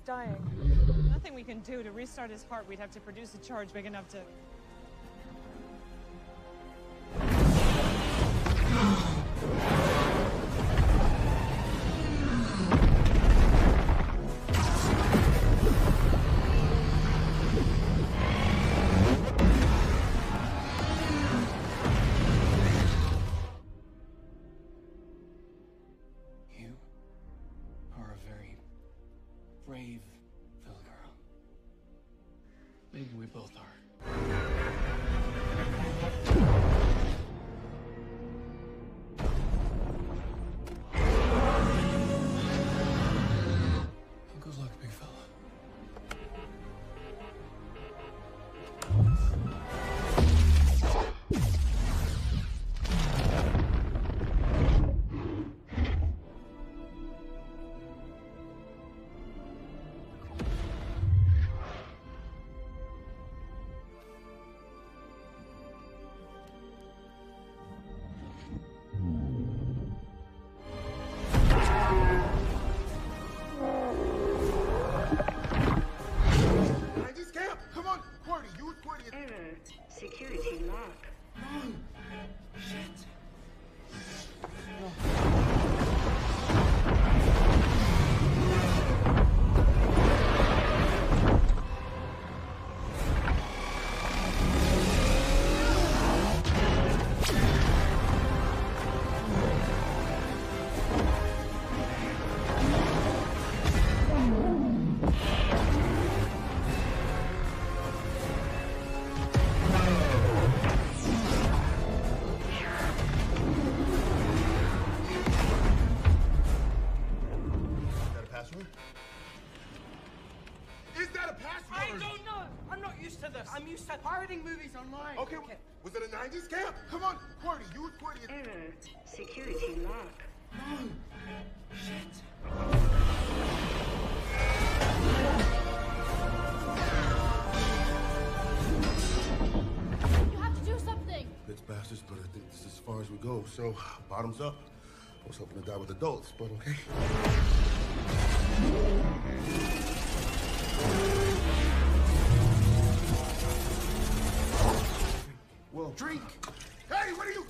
He's dying. Nothing we can do to restart his heart. We'd have to produce a charge big enough to. You are a very brave little girl. Maybe we both are. Security lock. Is that a password? Is that a I password? don't know. I'm not used to this. I'm used to pirating movies online. Okay, okay. was it a 90s camp? Come on, QWERTY, use QWERTY. Error. Security lock. You have to do something. Bitch bastards, but I think this is as far as we go, so bottoms up. I was hoping to die with adults, but okay. Well, drink! Hey, what are you...